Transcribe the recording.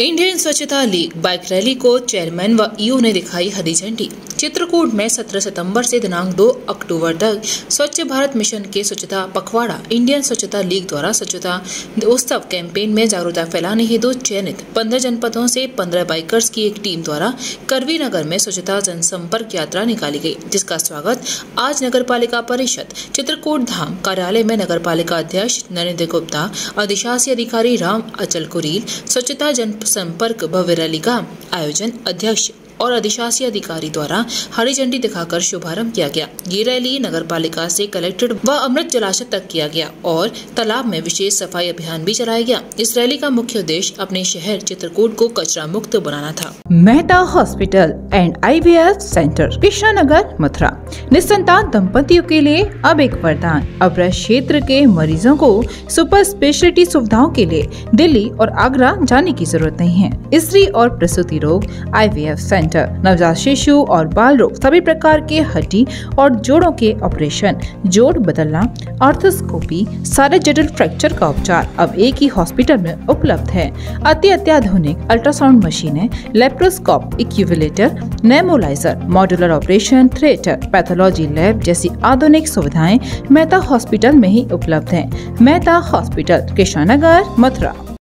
Indian Swachhata league bike rally को chairman व EO ने दिखाई हरी झंडी। चित्रकूट में 17 सितंबर से दिनांक 2 अक्टूबर तक स्वच्छ भारत मिशन के स्वच्छता पखवाड़ा इंडियन स्वच्छता लीग द्वारा स्वच्छता उत्सव कैंपेन में जागरूकता फैलाने हेतु चयनित 15 जनपदों से 15 बाइकर्स की एक टीम द्वारा करवी नगर में स्वच्छता जनसंपर्क यात्रा निकाली गई, जिसका स्वागत आज नगर पालिका परिषद चित्रकूट धाम कार्यालय में नगर पालिका अध्यक्ष नरेंद्र गुप्ता, अधिशासी अधिकारी राम अचल कुरील स्वच्छता जन संपर्क भव्य रैली का आयोजन अध्यक्ष और अधिशासी अधिकारी द्वारा हरी झंडी दिखाकर शुभारंभ किया गया। ये रैली नगर पालिका से कलेक्ट्रेट व अमृत जलाशय तक किया गया और तालाब में विशेष सफ़ाई अभियान भी चलाया गया। इस रैली का मुख्य उद्देश्य अपने शहर चित्रकूट को कचरा मुक्त बनाना था। Mehta hospital and IVF centre Krishna Nagar Mathura. निसंतान दंपतियों के लिए अब एक वरदान। अब क्षेत्र के मरीजों को सुपर स्पेशलिटी सुविधाओं के लिए दिल्ली और आगरा जाने की ज़रूरत नहीं है। स्त्री और प्रसूति रोग आईवीएफ सेंटर सेंटर, नवजात शिशु और बाल रोग, सभी प्रकार के हड्डी और जोड़ों के ऑपरेशन, जोड़ बदलना ऑर्थोस्कोपी सारे जटिल फ्रैक्चर का उपचार अब एक ही हॉस्पिटल में उपलब्ध है। अति अत्याधुनिक अल्ट्रासाउंड मशीनें, laparoscope, इक्यूविलेटर, nebuliser, modular operation, theatre, pathology lab जैसी आधुनिक सुविधाएँ मेहता हॉस्पिटल में ही उपलब्ध है। मेहता हॉस्पिटल कृष्णानगर मथुरा।